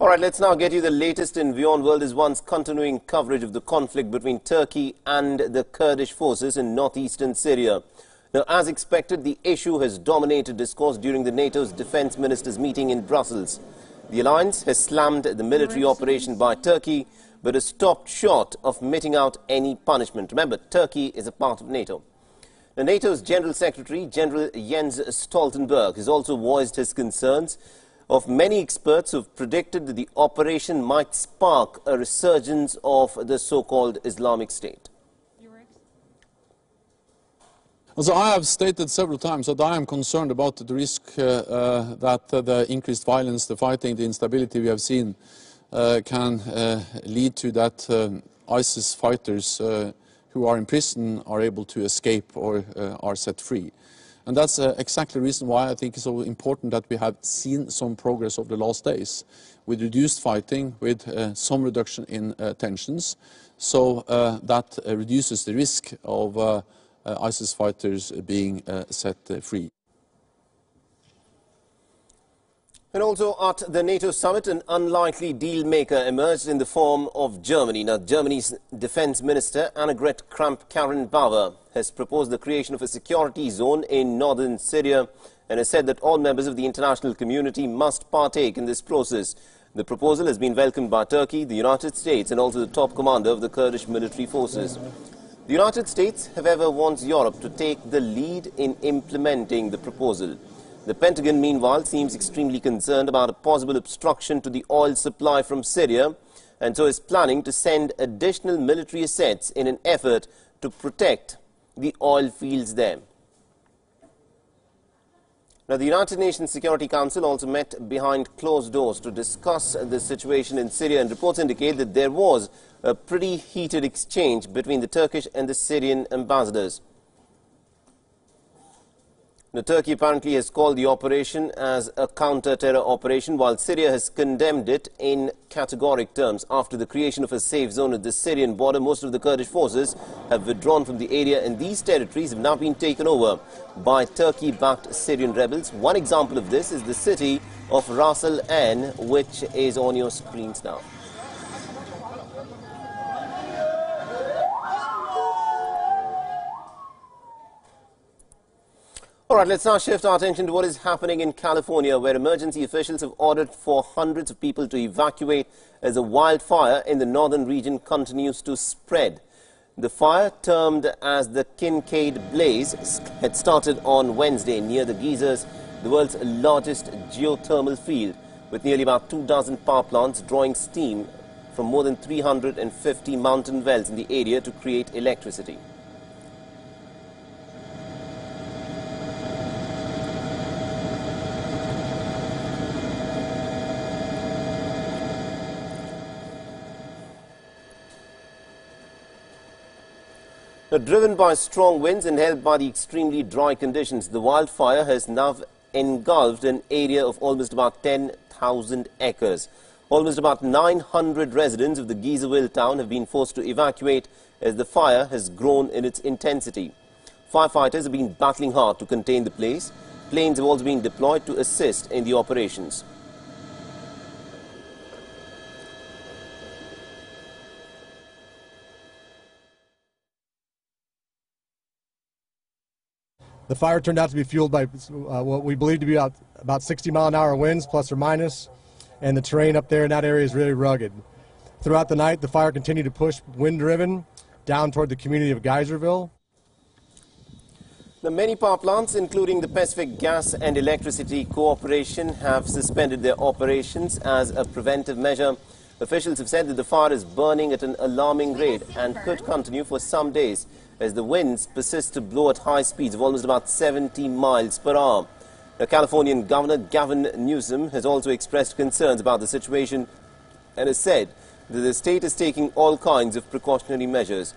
All right, let's now get you the latest in WION World is One's continuing coverage of the conflict between Turkey and the Kurdish forces in northeastern Syria. Now, as expected, the issue has dominated discourse during the NATO's defense ministers' meeting in Brussels. The alliance has slammed the military operation by Turkey, but has stopped short of meting out any punishment. Remember, Turkey is a part of NATO. Now, NATO's General Secretary, General Jens Stoltenberg, has also voiced his concerns of many experts who've predicted that the operation might spark a resurgence of the so-called Islamic State. So I have stated several times that I am concerned about the risk uh, uh, that uh, the increased violence, the fighting, the instability we have seen uh, can uh, lead to that um, ISIS fighters uh, who are in prison are able to escape or are set free. And that's uh, exactly the reason why I think it's so important that we have seen some progress over the last days with reduced fighting, with uh, some reduction in uh, tensions, so uh, that uh, reduces the risk of uh, ISIS fighters being set free. And also at the NATO summit, an unlikely deal maker emerged in the form of Germany. Now, Germany's defense minister, Annegret Kramp-Karrenbauer, has proposed the creation of a security zone in northern Syria and has said that all members of the international community must partake in this process. The proposal has been welcomed by Turkey, the United States, and also the top commander of the Kurdish military forces. The United States, however, wants Europe to take the lead in implementing the proposal. The Pentagon, meanwhile, seems extremely concerned about a possible obstruction to the oil supply from Syria and so is planning to send additional military assets in an effort to protect the oil fields there. Now, the United Nations Security Council also met behind closed doors to discuss the situation in Syria, and reports indicate that there was a pretty heated exchange between the Turkish and the Syrian ambassadors. Now, Turkey apparently has called the operation as a counter-terror operation, while Syria has condemned it in categoric terms. After the creation of a safe zone at the Syrian border, most of the Kurdish forces have withdrawn from the area, and these territories have now been taken over by Turkey-backed Syrian rebels. One example of this is the city of Ras Al Ain, which is on your screens now. All right, let's now shift our attention to what is happening in California, where emergency officials have ordered for hundreds of people to evacuate as a wildfire in the northern region continues to spread. The fire, termed as the Kincade Blaze, had started on Wednesday near the geysers, the world's largest geothermal field, with nearly about two dozen power plants drawing steam from more than 350 mountain wells in the area to create electricity. Now, driven by strong winds and helped by the extremely dry conditions, the wildfire has now engulfed an area of almost about 10,000 acres. Almost about 900 residents of the Geyserville town have been forced to evacuate as the fire has grown in its intensity. Firefighters have been battling hard to contain the place. Planes have also been deployed to assist in the operations. The fire turned out to be fueled by uh, what we believe to be about, about 60 mile an hour winds, plus or minus, and the terrain up there in that area is really rugged. Throughout the night, the fire continued to push wind driven down toward the community of Geyserville. The many power plants, including the Pacific Gas and Electricity Corporation, have suspended their operations as a preventive measure. Officials have said that the fire is burning at an alarming rate and could continue for some days as the winds persist to blow at high speeds of almost about 70 miles per hour. The Californian Governor Gavin Newsom has also expressed concerns about the situation and has said that the state is taking all kinds of precautionary measures.